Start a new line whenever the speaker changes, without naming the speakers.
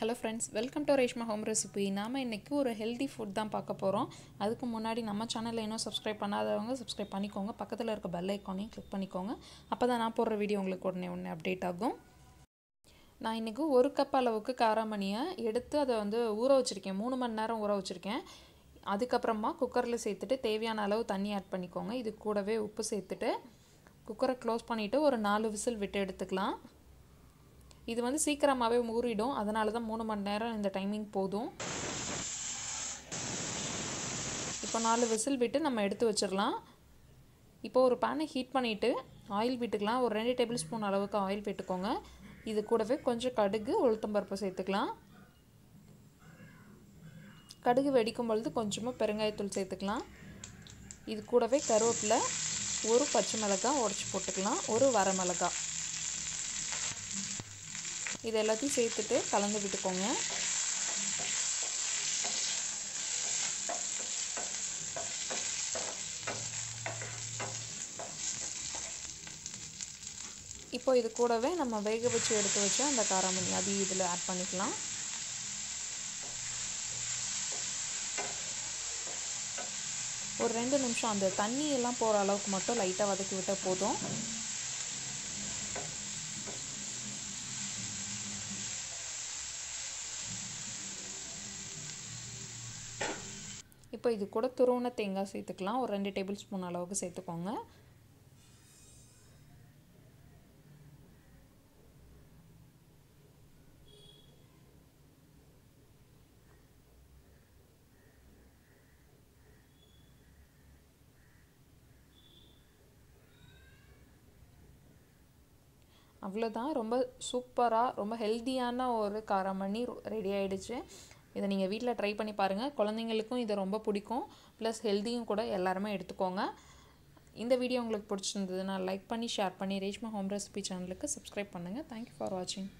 Hello friends welcome to Reshma home recipe நாம் இன்றைக்கி ஒரு ஹெல்தி ஃபுட் தான் பார்க்க போகிறோம் அதுக்கு முன்னாடி நம்ம சேனலில் இன்னும் சப்ஸ்கிரைப் பண்ணாதவங்க சப்ஸ்கிரைப் பண்ணிக்கோங்க. பக்கத்தில் இருக்க பெல் ஐக்கானையும் கிளிக் பண்ணிக்கோங்க. அப்போ தான் நான் போடுற வீடியோ உங்களுக்கு உடனே உடனே அப்டேட் ஆகும். நான் இன்றைக்கி ஒரு கப் அளவுக்கு காராமணியை எடுத்து அதை வந்து ஊற வச்சுருக்கேன். மூணு மணி நேரம் ஊற வச்சுருக்கேன். அதுக்கப்புறமா குக்கரில் சேர்த்துட்டு தேவையான அளவு தண்ணி ஆட் பண்ணிக்கோங்க. இது கூடவே உப்பு சேர்த்துட்டு குக்கரை க்ளோஸ் பண்ணிவிட்டு ஒரு நாலு விசில் விட்டு எடுத்துக்கலாம். இது வந்து சீக்கிரமாகவே ஊறிடும் அதனால தான் மூணு மணி நேரம் இந்த டைமிங் போதும். இப்போ நாலு விசில் விட்டு நம்ம எடுத்து வச்சிடலாம். இப்போ ஒரு பேனை ஹீட் பண்ணிவிட்டு ஆயில் விட்டுக்கலாம். ஒரு ரெண்டு டேபிள் ஸ்பூன் அளவுக்கு ஆயில் விட்டுக்கோங்க. இது கூடவே கொஞ்சம் கடுகு உளுத்தம்பருப்பு சேர்த்துக்கலாம். கடுகு வெடிக்கும் பொழுது கொஞ்சமாக பெருங்காயத்தூள் சேர்த்துக்கலாம். இது கூடவே கருவேப்பிலை ஒரு பச்சை மிளகாய் உடச்சி போட்டுக்கலாம். ஒரு வரமிளகாய் இது எல்லாத்தையும் சேர்த்துட்டு கலந்து விட்டுக்கோங்க. இப்போ இது கூடவே நம்ம வேக வச்சு எடுத்து வச்சு அந்த காராமணி அதையும் இதில் ஆட் பண்ணிக்கலாம். ஒரு ரெண்டு நிமிஷம் அந்த தண்ணி எல்லாம் போகிற அளவுக்கு மட்டும் லைட்டாக வதக்கி விட்டால் போதும். இப்போ இது கூட துருவன தேங்காய் சேர்த்துக்கலாம். ஒரு ரெண்டு டேபிள் ஸ்பூன் அளவுக்கு சேர்த்துக்கோங்க. அவ்வளோதான் ரொம்ப சூப்பராக ரொம்ப ஹெல்த்தியான ஒரு காரமணி ரெடி ஆகிடுச்சு இதை நீங்கள் வீட்டில் ட்ரை பண்ணி பாருங்கள் குழந்தைங்களுக்கும் இது ரொம்ப பிடிக்கும். ப்ளஸ் ஹெல்த்தியும் கூட எல்லாருமே எடுத்துக்கோங்க. இந்த வீடியோ உங்களுக்கு பிடிச்சிருந்ததுன்னா லைக் பண்ணி ஷேர் பண்ணி ரேஷ்மா ஹோம் ரெசிபி சேனலுக்கு சப்ஸ்கிரைப் பண்ணுங்கள் தேங்க்யூ ஃபார் வாட்சிங்